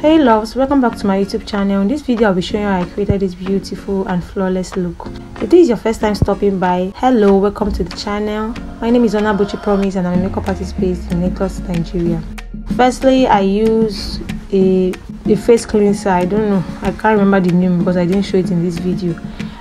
hey loves welcome back to my youtube channel. In this video i'll be showing you how i created this beautiful and flawless look. If this is your first time stopping by hello welcome to the channel. My name is onabuchi promise and i'm a makeup artist based in lagos nigeria. Firstly i use a a face cleanser. I don't know i can't remember the name because i didn't show it in this video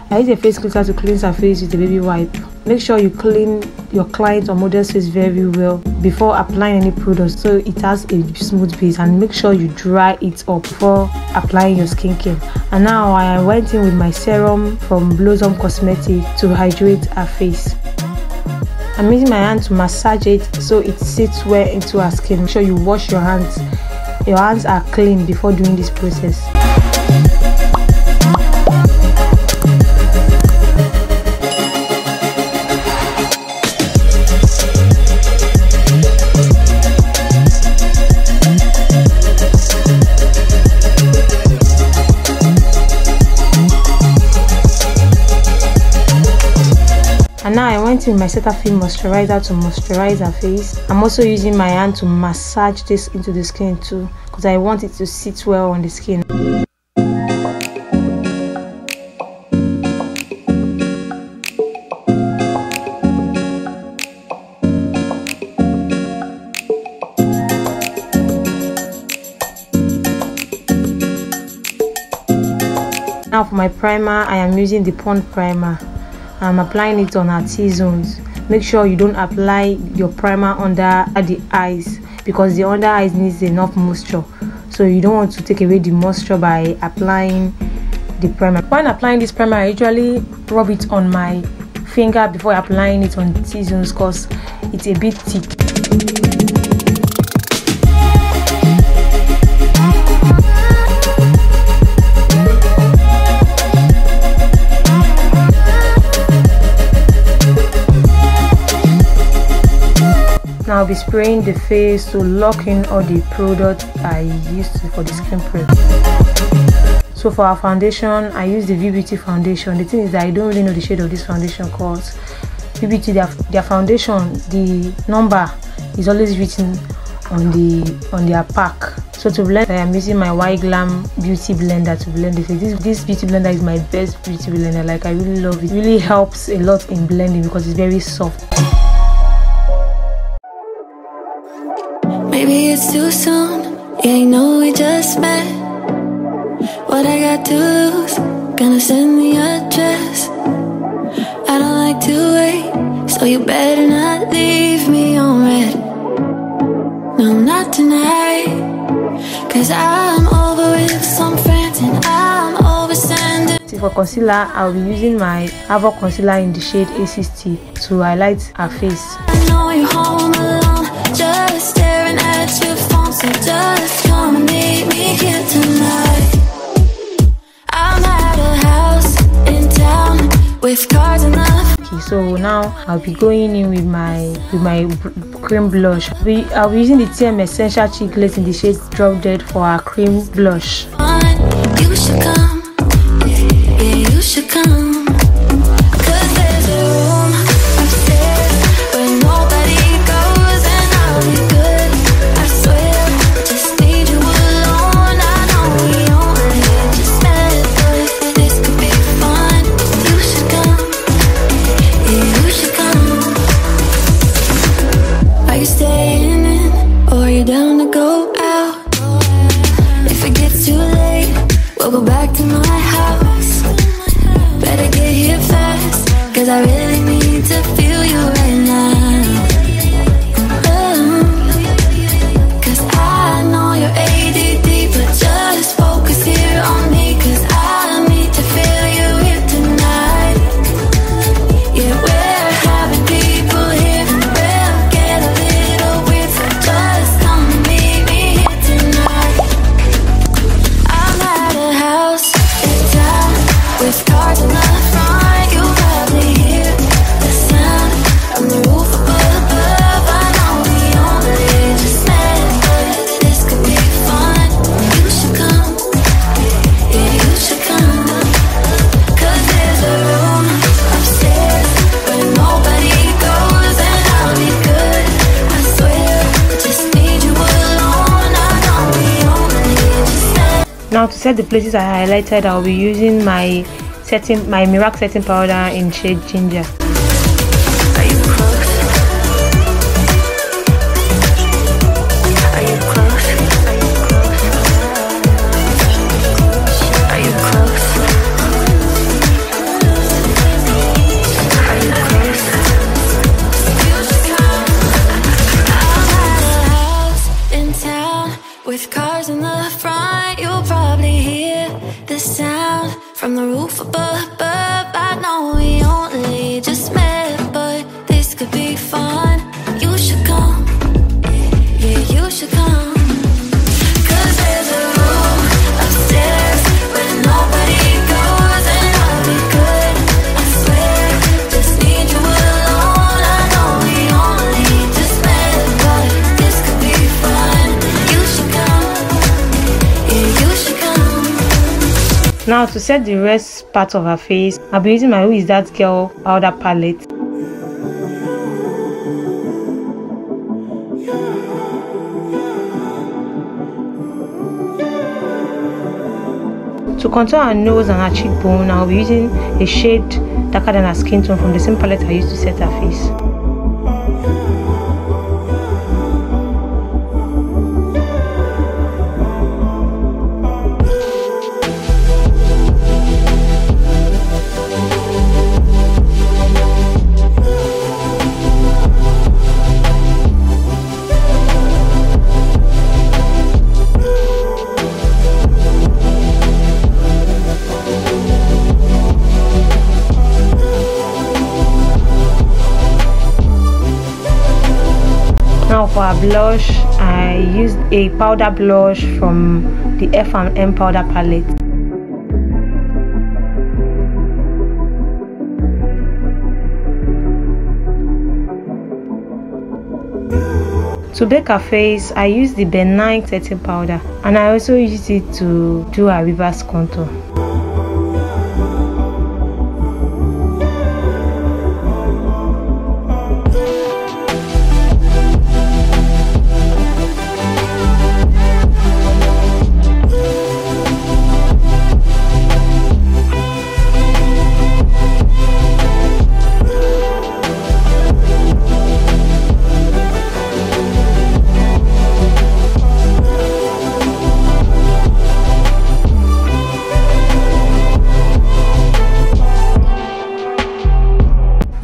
I use a face cleanser to cleanse her face with a baby wipe. Make sure you clean your client or model's face very well before applying any product so it has a smooth base and make sure you dry it up before applying your skincare. And now I went in with my serum from Blossom Cosmetic to hydrate her face. I'm using my hand to massage it so it sits well into her skin. Make sure you wash your hands. Your hands are clean before doing this process. Went in my Cetaphil moisturizer to moisturize her face. I'm also using my hand to massage this into the skin too because I want it to sit well on the skin. Now for my primer, I am using the Pond primer. I'm applying it on our T-zones. Make sure you don't apply your primer under the eyes because the under eyes needs enough moisture. So you don't want to take away the moisture by applying the primer. When applying this primer, I usually rub it on my finger before applying it on T-zones because it's a bit thick. I'll be spraying the face to lock in all the product I used for the skin prep. So for our foundation, I use the VBT foundation. The thing is that I don't really know the shade of this foundation because VBT, their, their foundation, the number is always written on the on their pack. So to blend, I am using my Y Glam Beauty Blender to blend this. This this beauty blender is my best beauty blender. Like I really love it. it really helps a lot in blending because it's very soft. Maybe it's too soon. Yeah, you know we just met. What I got to lose? Gonna send the address. I don't like to wait, so you better not leave me on red. No, not tonight. Cause I'm over with some friends and I'm oversending. See for concealer, I'll be using my Avo concealer in the shade A60 to highlight her face. Okay, so now I'll be going in with my with my cream blush. I'll be, I'll be using the TM Essential Cheek Glaze in the shade Drop Dead for our cream blush. You should come. Yeah, you should come. You down to go out? If it gets too late, we'll go back to my now to set the places i highlighted i'll be using my setting my mirac setting powder in shade ginger now to set the rest part of her face i'll be using my who is that girl powder palette contour her nose and her cheekbone. I'll be using a shade darker than her skin tone from the same palette i used to set her face for blush. I used a powder blush from the f&m powder palette. To bake her face i used the Ben Nye setting powder and i also used it to do a reverse contour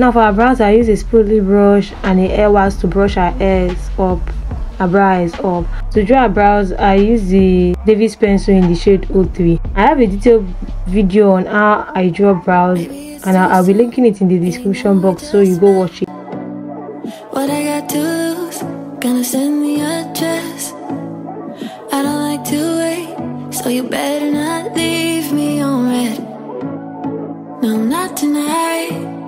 Now for her brows, I use a spoolie brush and a hair wax to brush her hairs up, her brows up. To draw her brows, I use the Davis pencil in the shade 03. I have a detailed video on how I draw brows and I'll, I'll be linking it in the description box so you go watch it. What I got to lose? Gonna send me a dress. I don't like to wait, so you better not leave me on red. No, not tonight.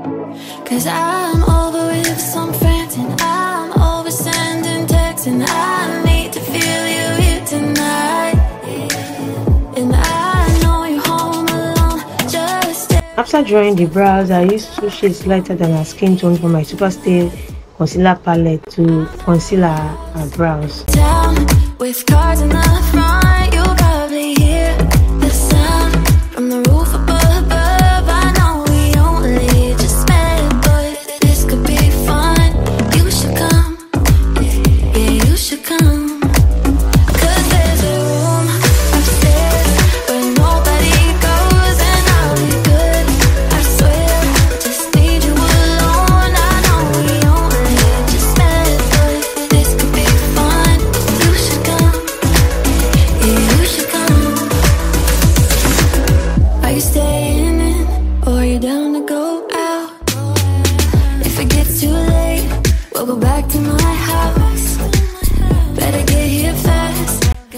Cause I'm over with some friends and I'm over sending texts and I need to feel you here tonight. And I know you're home alone, just. After drawing the brows, I used two shades lighter than her skin tone for my Super Stay concealer palette to conceal her, her brows. town with cars in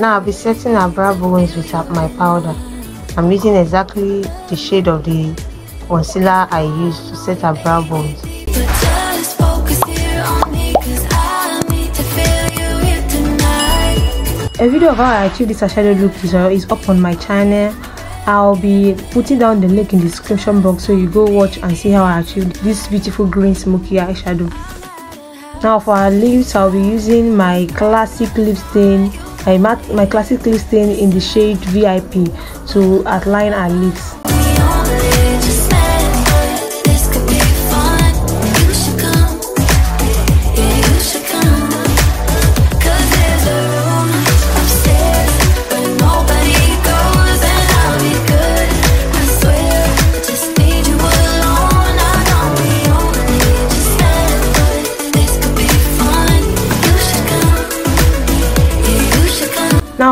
Now I'll be setting her brow bones with my powder. I'm using exactly the shade of the concealer I used to set her brow bones. But just focus here on me, 'cause I need to feel you here tonight. A video of how I achieved this eyeshadow look is, uh, is up on my channel. I'll be putting down the link in the description box so you go watch and see how I achieved this beautiful green smoky eyeshadow. Now for our lips, I'll be using my classic lip stain matte my classic lip stain in the shade vip to outline our lips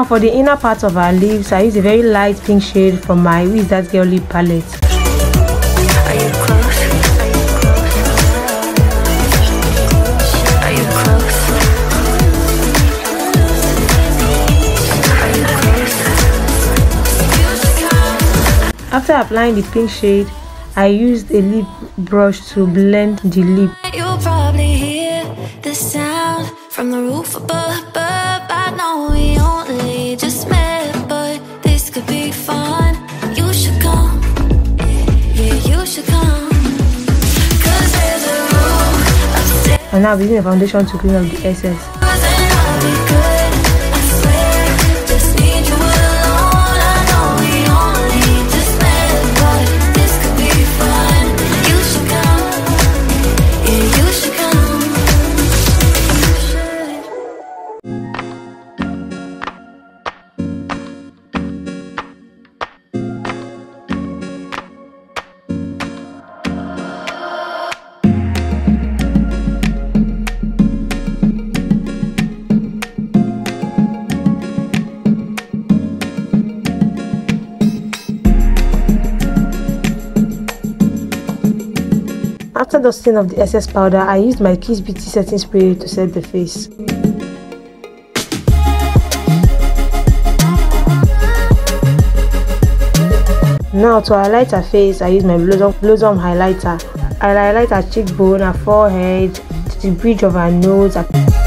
for the inner part of our lips i use a very light pink shade from my who is that girl lip palette. After applying the pink shade i used a lip brush to blend the lip. You'll probably hear the sound from the roof above. And now I'm using a foundation to clean up the excess after dusting off the excess powder i used my kiss beauty setting spray to set the face. Now to highlight her face i use my blossom blossom highlighter. I highlight her cheekbone her forehead the bridge of her nose her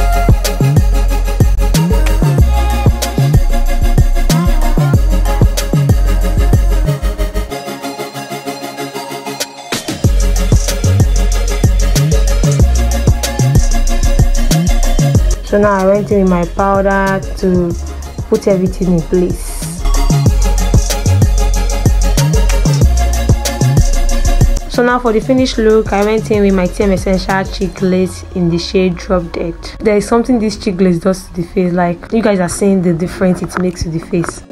so now i went in with my powder to put everything in place. So now for the finished look i went in with my tm essential cheek glaze in the shade drop dead. There is something this cheek glaze does to the face like you guys are seeing the difference it makes to the face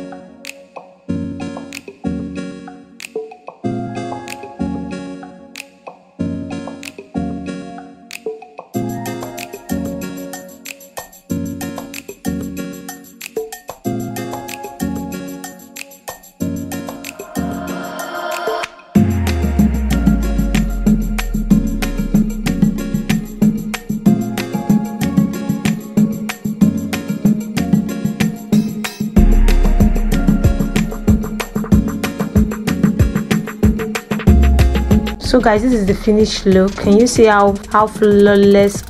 so guys this is the finished look. Can you see how how flawless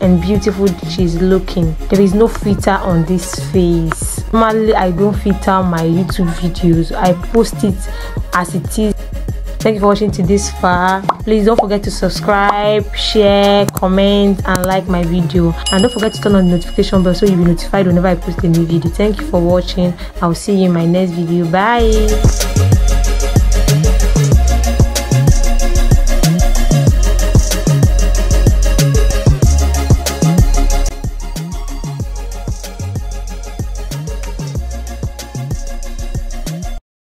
and beautiful she's looking? There is no filter on this face. Normally i don't filter my youtube videos. I post it as it is. Thank you for watching to this far. Please don't forget to subscribe share comment and like my video. And don't forget to turn on the notification bell so you'll be notified whenever i post a new video. Thank you for watching. I'll see you in my next video. Bye